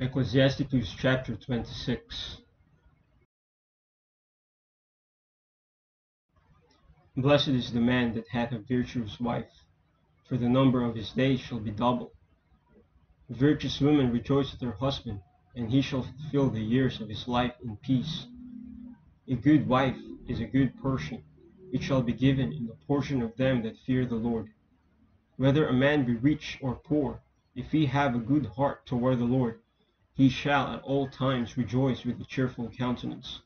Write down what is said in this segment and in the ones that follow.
Ecclesiasticus chapter 26 Blessed is the man that hath a virtuous wife, for the number of his days shall be double. A virtuous woman rejoiceth her husband, and he shall fulfill the years of his life in peace. A good wife is a good portion, it shall be given in the portion of them that fear the Lord. Whether a man be rich or poor, if he have a good heart toward the Lord, he shall at all times rejoice with a cheerful countenance.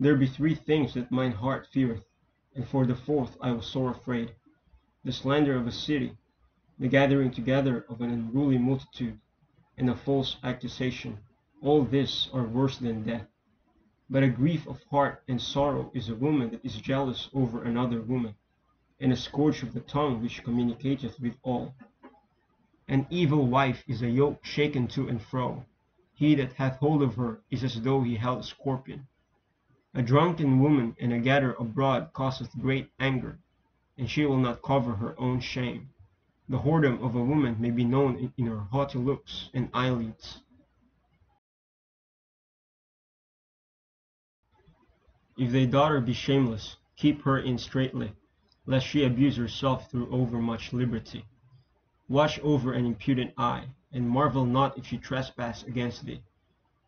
There be three things that mine heart feareth, and for the fourth I was sore afraid: the slander of a city, the gathering together of an unruly multitude, and a false accusation: all this are worse than death. But a grief of heart and sorrow is a woman that is jealous over another woman, and a scourge of the tongue which communicateth with all. An evil wife is a yoke shaken to and fro he that hath hold of her is as though he held a scorpion. A drunken woman and a gatherer abroad causeth great anger, and she will not cover her own shame. The whoredom of a woman may be known in her haughty looks and eyelids. If thy daughter be shameless, keep her in straitly, lest she abuse herself through overmuch liberty. Watch over an impudent eye, and marvel not if she trespass against thee.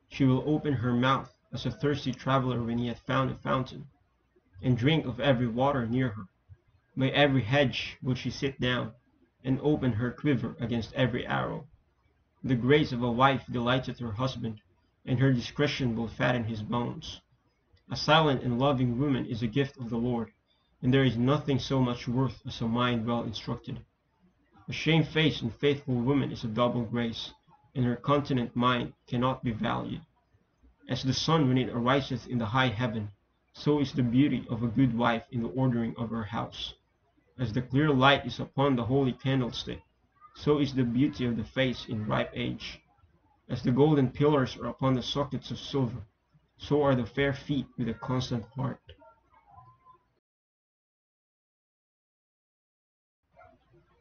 She will open her mouth as a thirsty traveler when he hath found a fountain, and drink of every water near her. By every hedge will she sit down, and open her quiver against every arrow. The grace of a wife delighteth her husband, and her discretion will fatten his bones. A silent and loving woman is a gift of the Lord, and there is nothing so much worth as a mind well instructed. A shamefaced and faithful woman is a double grace, and her continent mind cannot be valued. As the sun when it ariseth in the high heaven, so is the beauty of a good wife in the ordering of her house. As the clear light is upon the holy candlestick, so is the beauty of the face in ripe age. As the golden pillars are upon the sockets of silver, so are the fair feet with a constant heart.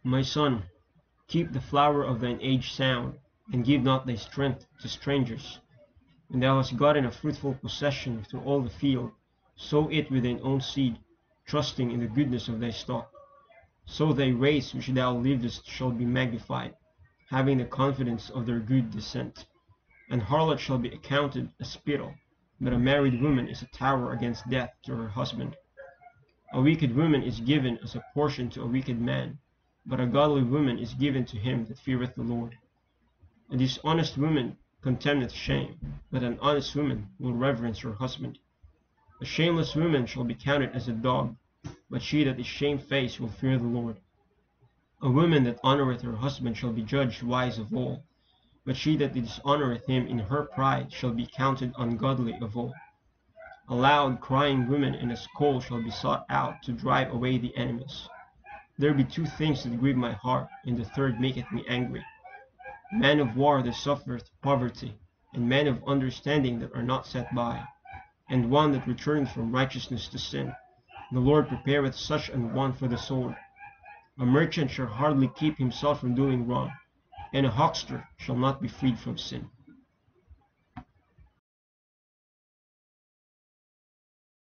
My son, keep the flower of thine age sound, and give not thy strength to strangers. When thou hast gotten a fruitful possession through all the field, sow it with thine own seed, trusting in the goodness of thy stock. So thy race which thou leavest shall be magnified, having the confidence of their good descent. An harlot shall be accounted a spittle, but a married woman is a tower against death to her husband. A wicked woman is given as a portion to a wicked man, but a godly woman is given to him that feareth the Lord. A dishonest woman contemneth shame, but an honest woman will reverence her husband. A shameless woman shall be counted as a dog, but she that is shamefaced will fear the Lord. A woman that honoureth her husband shall be judged wise of all, but she that dishonoureth him in her pride shall be counted ungodly of all. A loud crying woman and a scold shall be sought out to drive away the enemies. There be two things that grieve my heart, and the third maketh me angry: man of war that suffereth poverty, and men of understanding that are not set by, and one that returneth from righteousness to sin. The Lord prepareth such an one for the sword. A merchant shall hardly keep himself from doing wrong, and a huckster shall not be freed from sin.